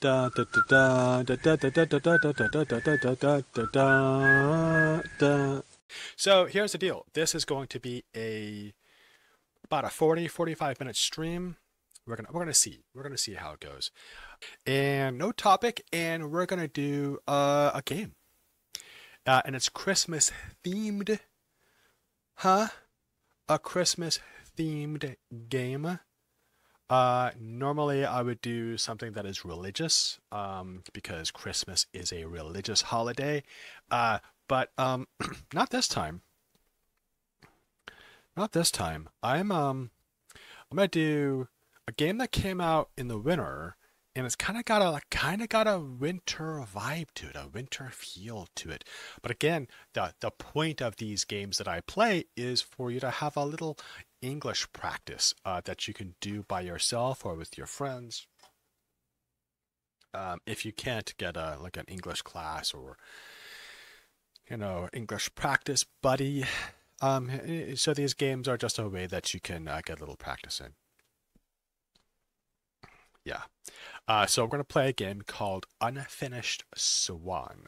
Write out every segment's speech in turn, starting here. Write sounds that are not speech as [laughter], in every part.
da da da da da da da da da da da da da da da da. So here's the deal. This is going to be a about a 40 45 minute stream. We're gonna we're gonna see. We're gonna see how it goes. And no topic, and we're gonna do uh, a game. Uh, and it's Christmas themed. Huh? A Christmas themed game. Uh, normally I would do something that is religious, um, because Christmas is a religious holiday. Uh, but um, [clears throat] not this time. Not this time. I'm um, I'm gonna do a game that came out in the winter, and it's kind of got a kind of got a winter vibe to it, a winter feel to it. But again, the the point of these games that I play is for you to have a little English practice uh, that you can do by yourself or with your friends. Um, if you can't get a like an English class or you know English practice buddy, um, so these games are just a way that you can uh, get a little practice in. Yeah. Uh, so we're going to play a game called Unfinished Swan.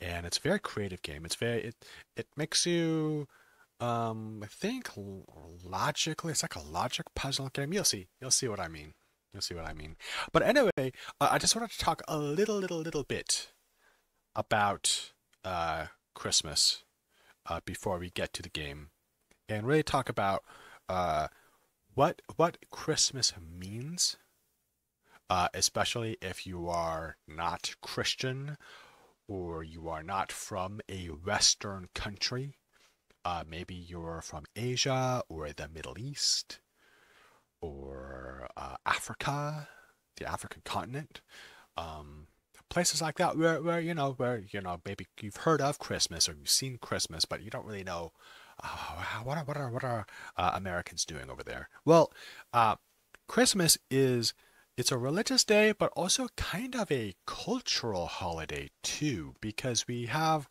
And it's a very creative game. It's very it it makes you um I think logically it's like a logic puzzle game. You'll see. You'll see what I mean. You'll see what I mean. But anyway, uh, I just wanted to talk a little little little bit about uh Christmas uh, before we get to the game and really talk about uh what what Christmas means uh, especially if you are not Christian or you are not from a Western country. Uh, maybe you're from Asia or the Middle East or uh, Africa, the African continent. Um, places like that where, where you know where you know maybe you've heard of Christmas or you've seen Christmas, but you don't really know uh, what are what are what are uh, Americans doing over there. Well, uh, Christmas is it's a religious day, but also kind of a cultural holiday too, because we have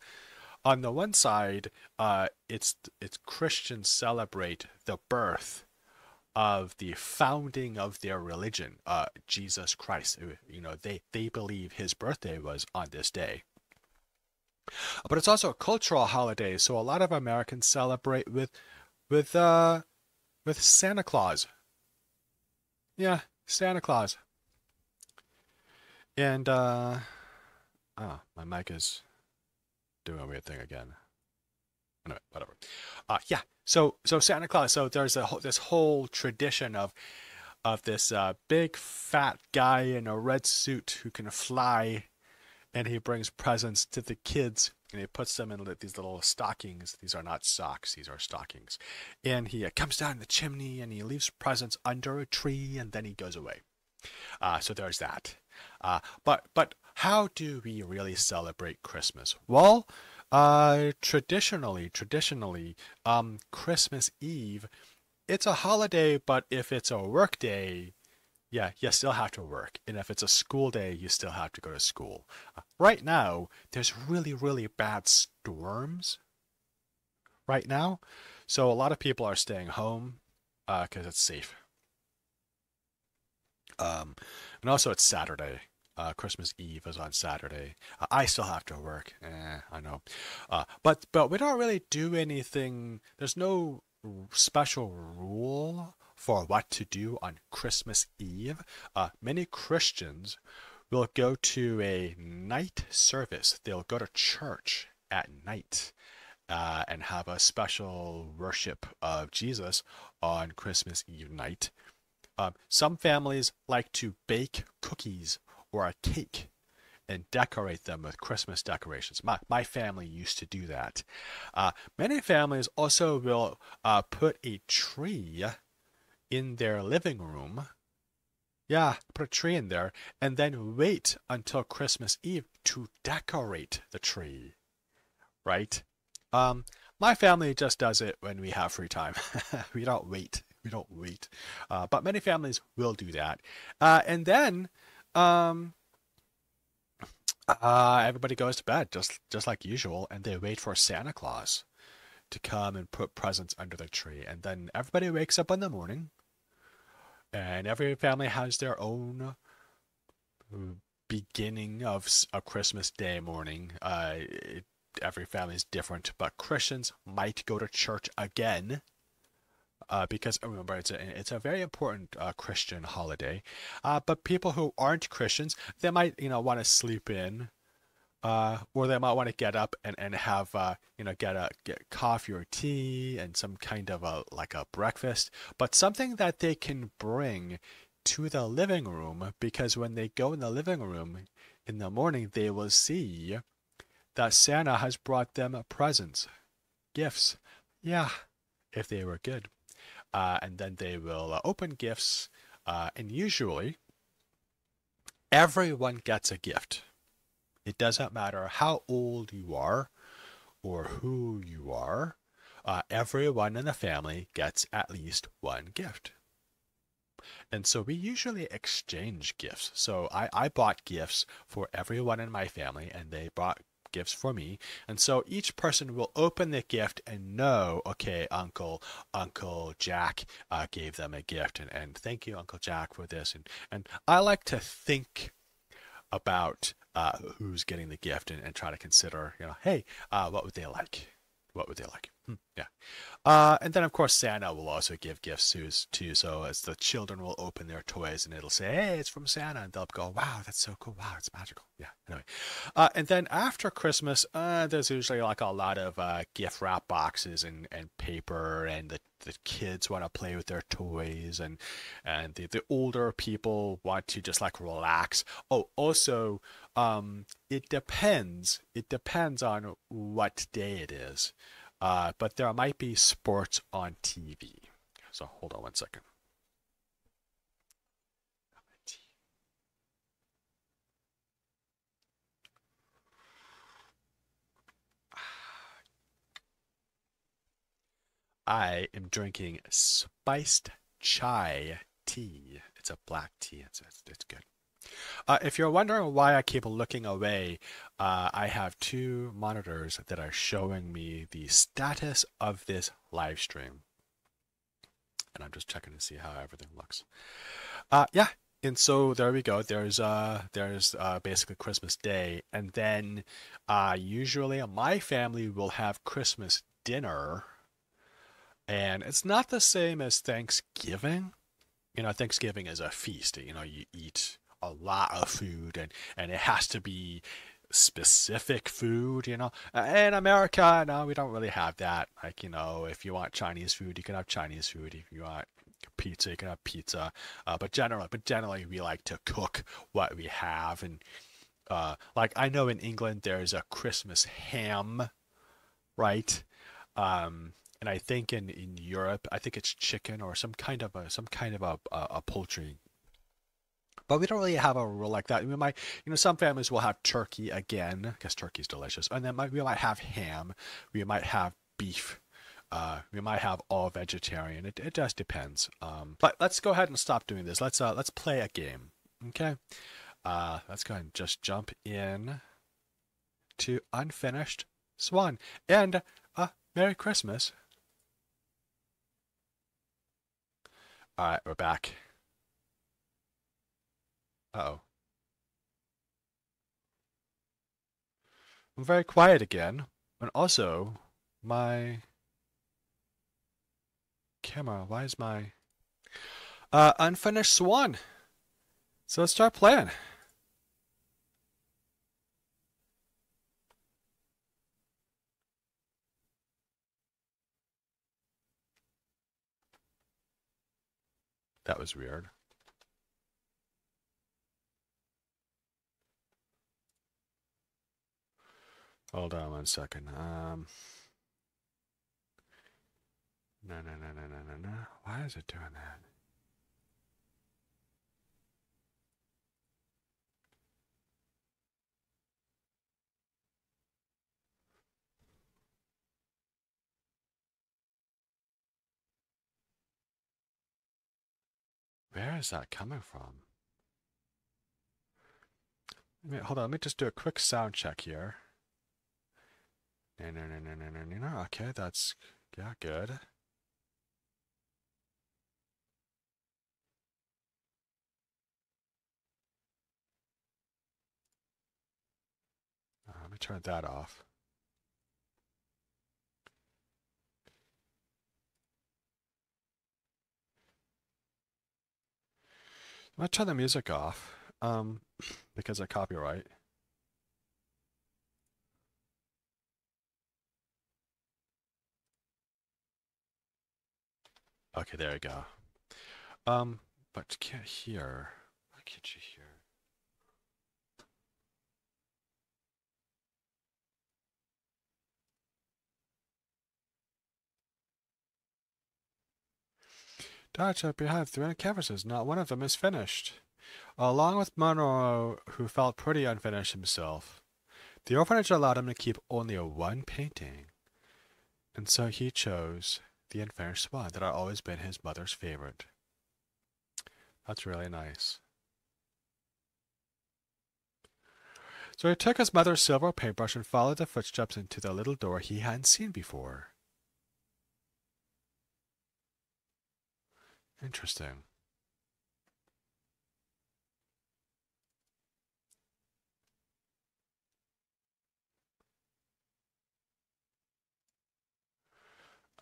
on the one side, uh, it's it's Christians celebrate the birth of the founding of their religion, uh, Jesus Christ. You know, they they believe his birthday was on this day. But it's also a cultural holiday, so a lot of Americans celebrate with with uh with Santa Claus. Yeah, Santa Claus. And uh ah, my mic is doing a weird thing again. Anyway, whatever. Uh yeah. So so Santa Claus. So there's a this whole tradition of of this uh, big fat guy in a red suit who can fly, and he brings presents to the kids and he puts them in these little stockings. These are not socks; these are stockings. And he uh, comes down the chimney and he leaves presents under a tree, and then he goes away. Uh, so there's that. Uh, but but how do we really celebrate Christmas? Well, uh, traditionally, traditionally, um, Christmas Eve, it's a holiday, but if it's a work day, yeah, you still have to work. And if it's a school day, you still have to go to school. Right now, there's really, really bad storms right now. So a lot of people are staying home because uh, it's safe. Um, and also, it's Saturday. Uh, Christmas Eve is on Saturday. Uh, I still have to work. Eh, I know. Uh, but but we don't really do anything. There's no special rule for what to do on Christmas Eve. Uh, many Christians will go to a night service. They'll go to church at night. Uh, and have a special worship of Jesus on Christmas Eve night. Um, some families like to bake cookies or a cake and decorate them with Christmas decorations. My, my family used to do that. Uh, many families also will uh, put a tree in their living room. Yeah, put a tree in there and then wait until Christmas Eve to decorate the tree. Right? Um, my family just does it when we have free time. [laughs] we don't wait. We don't wait. Uh, but many families will do that. Uh, and then um, uh, everybody goes to bed just just like usual, and they wait for Santa Claus to come and put presents under the tree. And then everybody wakes up in the morning, and every family has their own beginning of a Christmas Day morning. Uh, it, every family is different, but Christians might go to church again. Uh, because remember, it's a it's a very important uh, Christian holiday. Uh, but people who aren't Christians, they might you know want to sleep in uh, or they might want to get up and, and have uh, you know get a get coffee or tea and some kind of a like a breakfast, but something that they can bring to the living room because when they go in the living room in the morning, they will see that Santa has brought them presents, gifts. Yeah, if they were good, uh, and then they will uh, open gifts, uh, and usually everyone gets a gift it doesn't matter how old you are or who you are, uh, everyone in the family gets at least one gift. And so we usually exchange gifts. So I, I bought gifts for everyone in my family, and they bought gifts for me. And so each person will open the gift and know, okay, Uncle, Uncle Jack uh, gave them a gift, and, and thank you, Uncle Jack, for this. And and I like to think about uh, who's getting the gift and, and try to consider, you know, hey, uh, what would they like? What would they like? Hmm, yeah. Uh, and then, of course, Santa will also give gifts to, to so as the children will open their toys and it'll say, hey, it's from Santa. And they'll go, wow, that's so cool. Wow, it's magical. Yeah. Anyway. Uh, and then after Christmas, uh, there's usually like a lot of uh, gift wrap boxes and, and paper and the the kids want to play with their toys and and the, the older people want to just like relax. Oh also um it depends. It depends on what day it is. Uh but there might be sports on tv so hold on one second I am drinking spiced chai tea. It's a black tea. It's, it's, it's good. Uh, if you're wondering why I keep looking away, uh, I have two monitors that are showing me the status of this live stream. And I'm just checking to see how everything looks. Uh, yeah, and so there we go. There's uh there's uh basically Christmas Day, and then uh usually my family will have Christmas dinner and it's not the same as Thanksgiving. You know, Thanksgiving is a feast. You know, you eat a lot of food and, and it has to be specific food, you know. In America, no, we don't really have that. Like, you know, if you want Chinese food, you can have Chinese food. If you want pizza, you can have pizza. Uh, but generally, but generally, we like to cook what we have. And uh, like, I know in England there's a Christmas ham, right? Um, and I think in, in Europe, I think it's chicken or some kind of a some kind of a, a, a poultry. But we don't really have a rule like that. We might, you know, some families will have turkey again, because turkey's delicious, and then we might have ham. We might have beef. Uh, we might have all vegetarian. It, it just depends. Um, but let's go ahead and stop doing this. Let's uh, let's play a game. Okay. Uh, let's go ahead and just jump in to unfinished swan and uh, Merry Christmas. Alright, we're back. Uh oh I'm very quiet again. And also, my camera, why is my... Uh, unfinished swan. So let's start playing. That was weird. Hold on one second. Um, no, no, no, no, no, no, no. Why is it doing that? Where is that coming from? Wait, hold on, let me just do a quick sound check here. No, no, no, no, no, no, no. Okay, that's yeah, good. Uh, let me turn that off. I'm gonna turn the music off, um, because of copyright. Okay, there we go. Um, but can't hear. Why can't you hear? Dodge up behind 300 canvases, not one of them is finished. Along with Monroe, who felt pretty unfinished himself, the orphanage allowed him to keep only one painting. And so he chose the unfinished one that had always been his mother's favorite. That's really nice. So he took his mother's silver paintbrush and followed the footsteps into the little door he hadn't seen before. Interesting.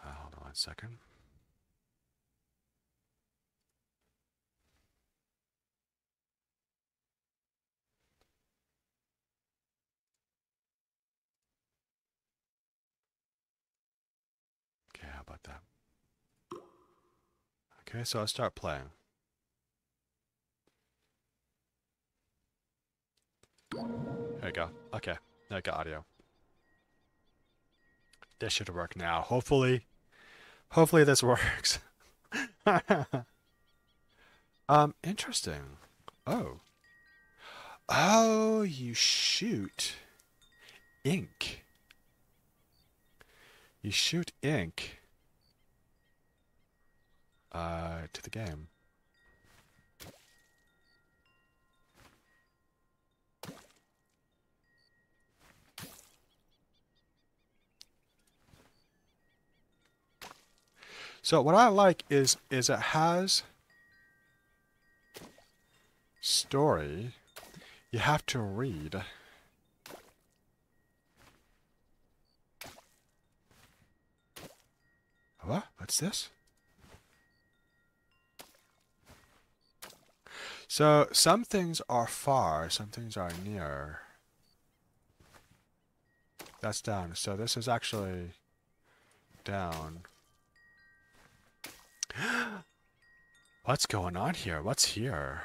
Uh, hold on one second. Okay, how about that? Okay, so I'll start playing. There we go. Okay, now I got audio. This should work now. Hopefully, hopefully this [laughs] works. um, interesting. Oh. Oh, you shoot ink. You shoot ink uh, to the game. So what I like is is it has story you have to read. What? What's this? So some things are far, some things are near. That's down. So this is actually down. [gasps] What's going on here? What's here?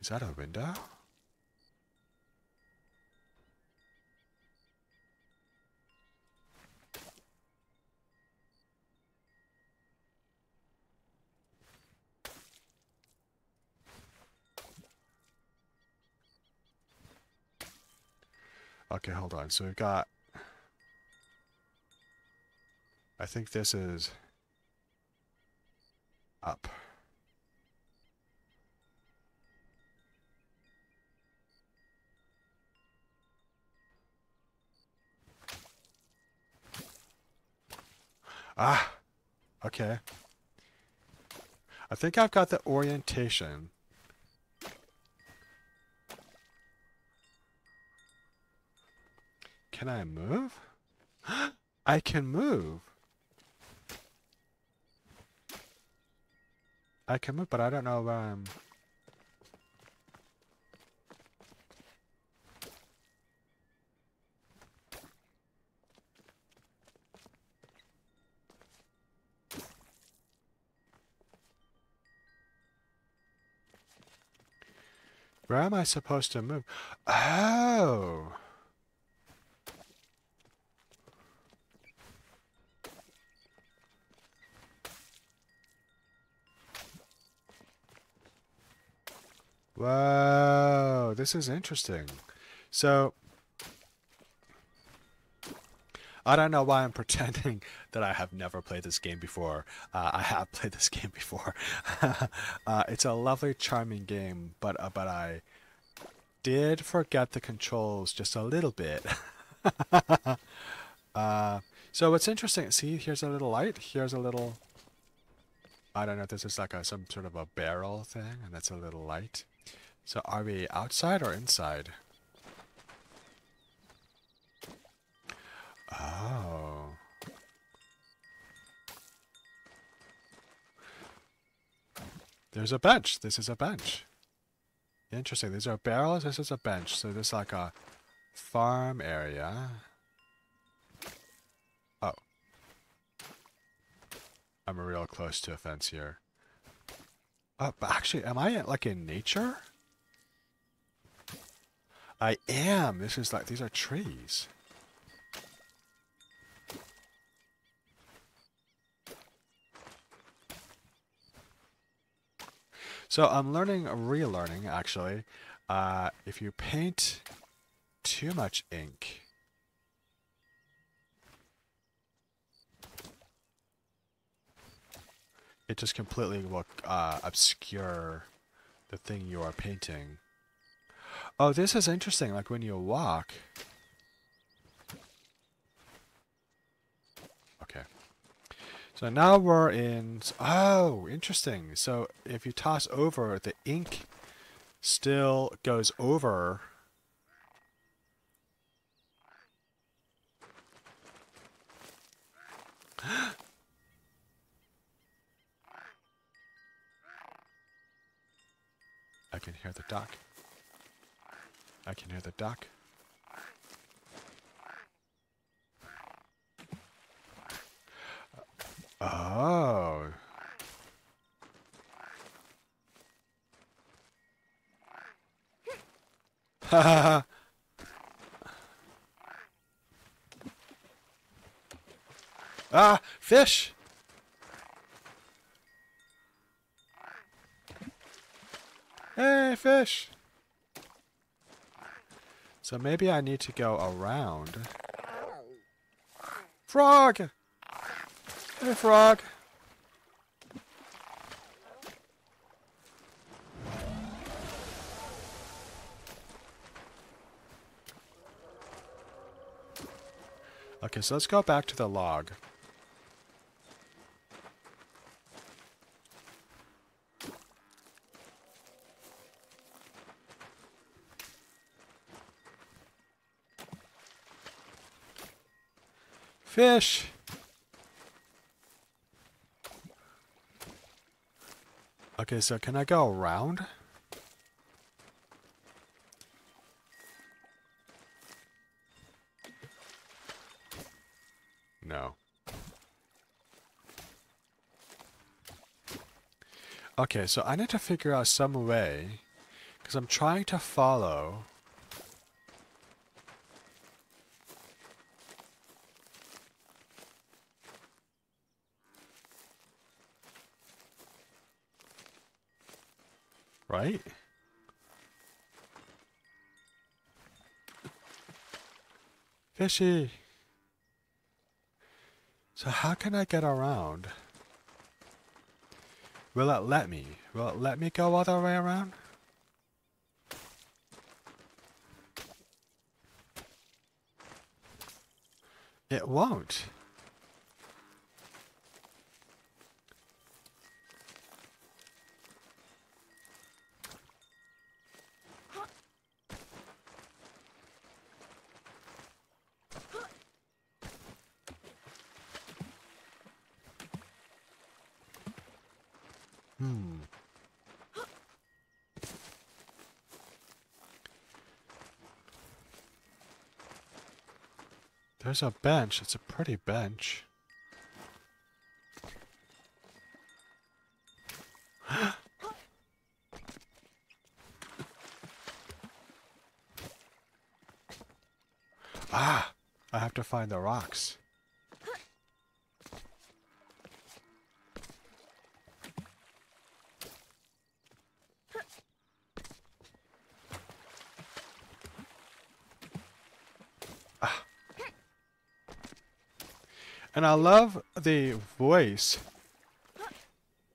Is that a window? Okay, hold on. So we've got... I think this is... Up. Ah! Okay. I think I've got the orientation. Can I move? [gasps] I can move. I can move, but I don't know where I'm... Where am I supposed to move? Oh! Whoa, this is interesting. So, I don't know why I'm [laughs] pretending that I have never played this game before. Uh, I have [laughs] played this game before. [laughs] uh, it's a lovely, charming game, but uh, but I did forget the controls just a little bit. Uh, so what's interesting, see, here's a little light, here's a little, I don't know if this is like a, some sort of a barrel thing, and that's a little light. So are we outside or inside? Oh. There's a bench. This is a bench. Interesting. These are barrels. This is a bench. So this is like a farm area. Oh. I'm real close to a fence here. Oh, but actually, am I like in nature? I am. This is like, these are trees. So I'm learning, relearning actually. Uh, if you paint too much ink, it just completely will uh, obscure the thing you are painting. Oh, this is interesting. Like when you walk. Okay. So now we're in... Oh, interesting. So if you toss over, the ink still goes over... [gasps] I can hear the duck. I can hear the duck. Oh. Ha [laughs] Ah, fish! Hey, fish! So maybe I need to go around. Frog! Hey, frog! Okay, so let's go back to the log. Fish! Okay, so can I go around? No. Okay, so I need to figure out some way, because I'm trying to follow right? Fishy! So how can I get around? Will it let me? Will it let me go all the way around? It won't. Hmm. There's a bench. It's a pretty bench. [gasps] ah! I have to find the rocks. And I love the voice.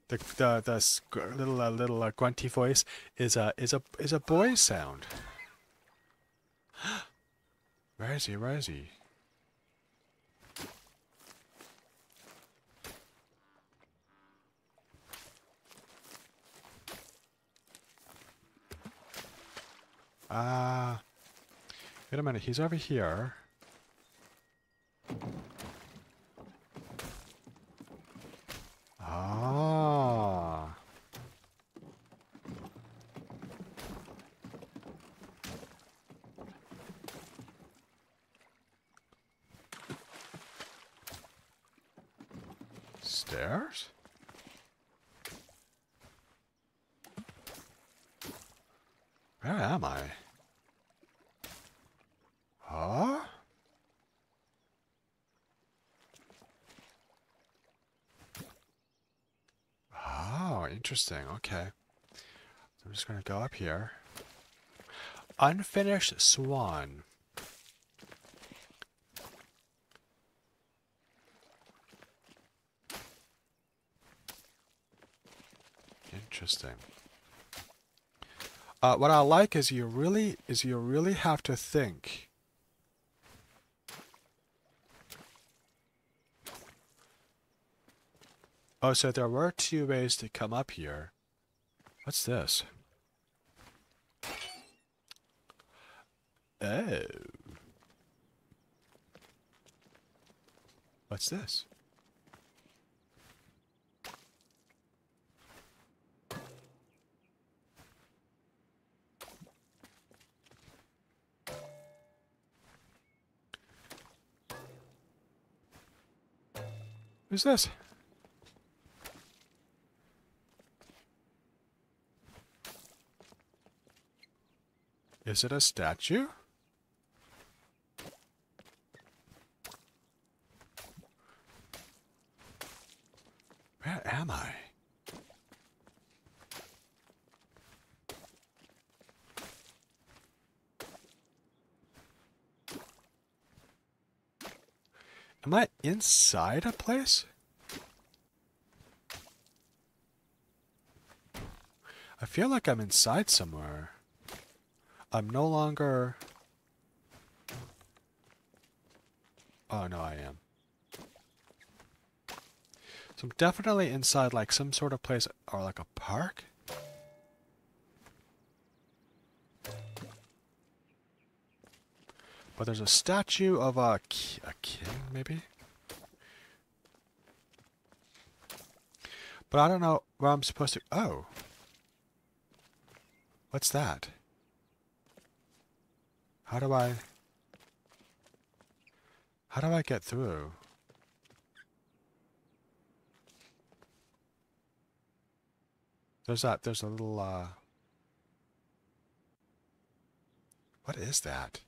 The the the little uh, little uh, grunty voice is a is a is a boy sound. [gasps] Where is he? Where is he? Uh, wait a minute. He's over here. Ah. Stairs? Where am I? Huh? Oh, interesting. Okay. I'm just going to go up here. Unfinished Swan. Interesting. Uh, what I like is you really is you really have to think. Oh, so there were two ways to come up here. What's this? Oh. What's this? Who's this? Is it a statue? Where am I? Am I inside a place? I feel like I'm inside somewhere. I'm no longer... Oh, no, I am. So I'm definitely inside like some sort of place or like a park. But there's a statue of a, a king, maybe? But I don't know where I'm supposed to... Oh. What's that? How do I... How do I get through? There's that, there's a little, uh... What is that?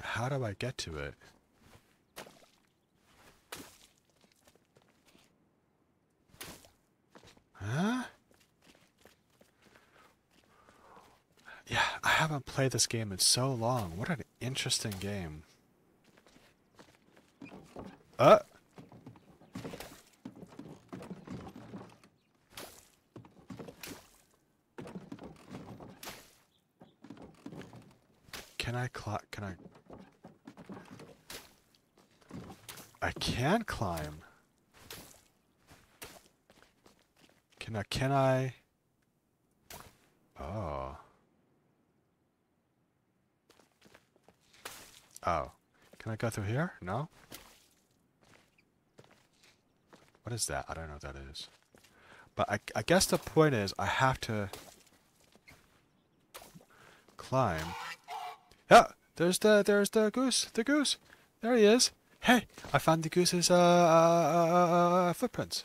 How do I get to it? Huh? Yeah, I haven't played this game in so long. What an interesting game. Uh! Can I clock? Can I? I can climb. I? Can I? Oh. Oh. Can I go through here? No? What is that? I don't know what that is. But I, I guess the point is I have to climb. Yeah, there's the there's the goose. The goose. There he is. Hey, I found the goose's uh, uh, uh, uh footprints.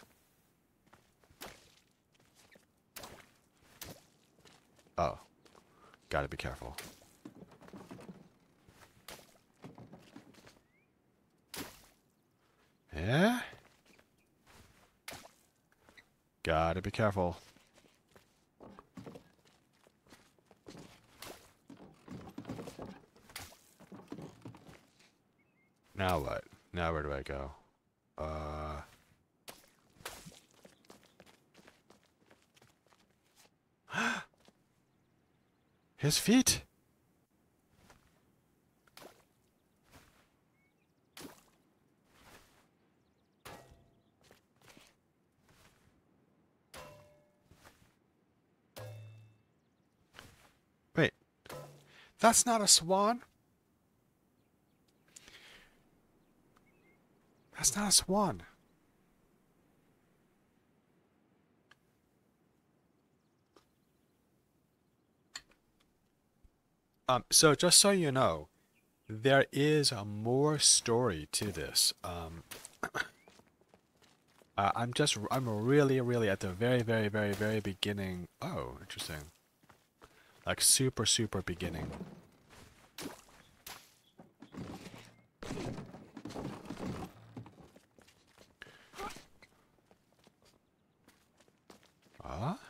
Oh, gotta be careful. Yeah? Gotta be careful. Now what? Now where do I go? Uh... His feet! Wait, That's not a swan. That's not a swan. Um, so just so you know, there is a more story to this. Um, [coughs] uh, I'm just, I'm really, really at the very, very, very, very beginning. Oh, interesting. Like super, super beginning. Ah?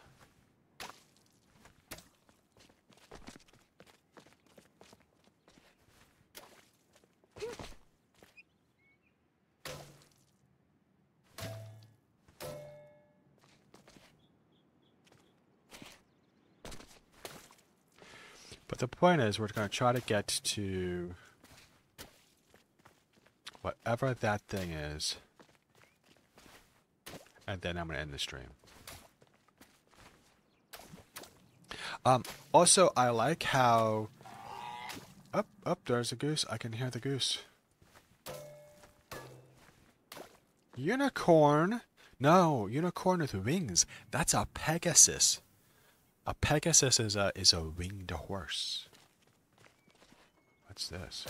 But the point is, we're going to try to get to whatever that thing is. And then I'm going to end the stream. Um, also, I like how... Up, up, there's a goose. I can hear the goose. Unicorn? No, unicorn with wings. That's a Pegasus. A Pegasus is a is a winged horse. What's this?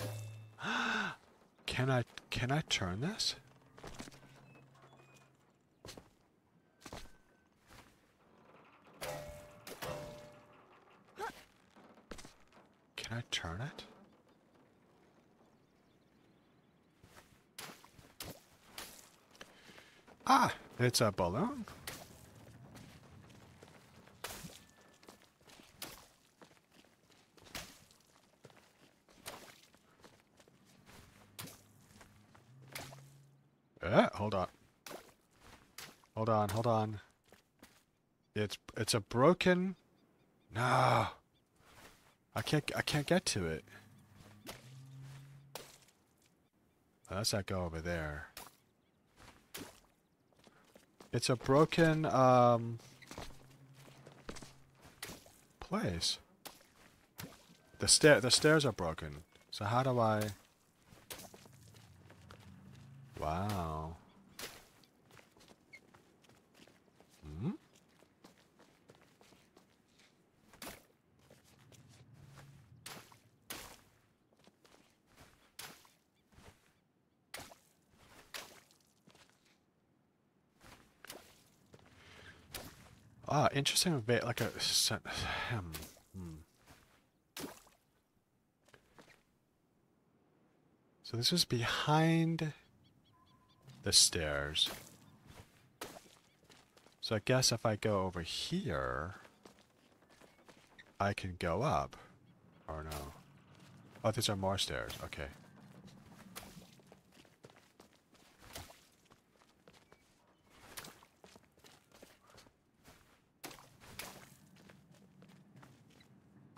[gasps] can I can I turn this? Can I turn it? Ah, it's a balloon. Uh, hold on. Hold on, hold on. It's it's a broken. No. I can't I can't get to it. Unless I go over there. It's a broken um place. The stair the stairs are broken. So how do I Wow. Hmm? Ah, interesting. Bit like a hmm. So this is behind the stairs. So I guess if I go over here, I can go up. Or no. Oh, these are more stairs. Okay.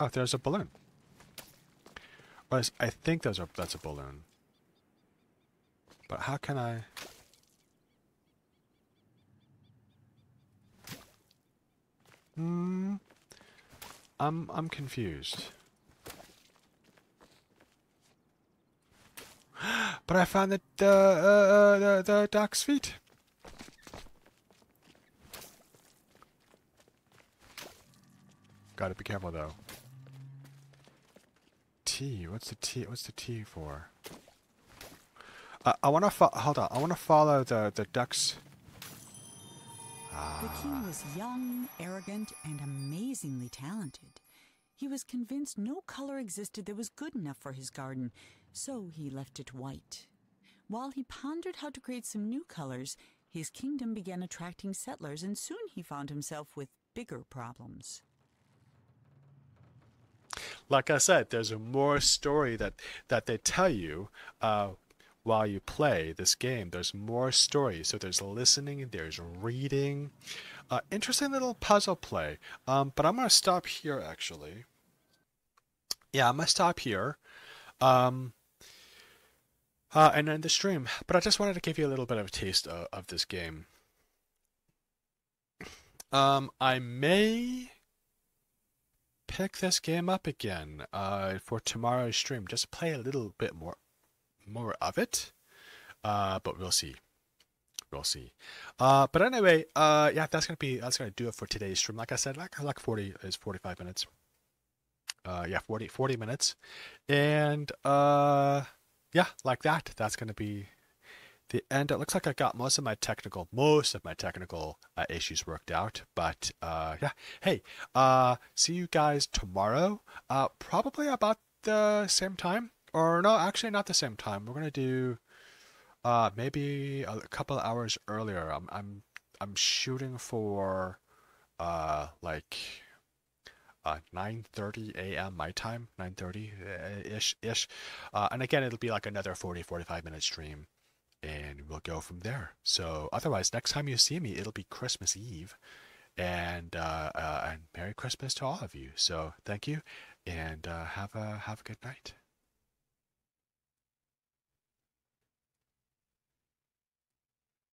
Oh, there's a balloon. Well, I think those are that's a balloon. But how can I... Hmm. I'm I'm confused. [gasps] but I found the uh, uh, the the duck's feet. Gotta be careful though. T. What's the T? What's the T for? Uh, I want to hold on. I want to follow the the ducks. The king was young, arrogant, and amazingly talented. He was convinced no color existed that was good enough for his garden, so he left it white. While he pondered how to create some new colors, his kingdom began attracting settlers, and soon he found himself with bigger problems. Like I said, there's a more story that that they tell you uh, while you play this game. There's more story. So there's listening, there's reading. Uh, interesting little puzzle play. Um, but I'm going to stop here actually. Yeah, I'm going to stop here. Um, uh, and end the stream. But I just wanted to give you a little bit of a taste of, of this game. Um, I may pick this game up again uh, for tomorrow's stream. Just play a little bit more, more of it. Uh, but we'll see. We'll see. Uh, but anyway, uh, yeah, that's gonna be that's gonna do it for today's stream. Like I said, like like 40 is 45 minutes. Uh, yeah, 40 40 minutes, and uh, yeah, like that. That's gonna be the end. It looks like I got most of my technical most of my technical uh, issues worked out. But uh, yeah, hey, uh, see you guys tomorrow. Uh, probably about the same time, or no, actually not the same time. We're gonna do uh, maybe a couple hours earlier. I'm I'm I'm shooting for uh like uh 9:30 a.m. my time, 9:30 uh, ish ish. Uh, and again, it'll be like another 40 45 minute stream and we'll go from there. So otherwise, next time you see me, it'll be Christmas Eve, and uh, uh, and Merry Christmas to all of you. So thank you, and uh, have a have a good night.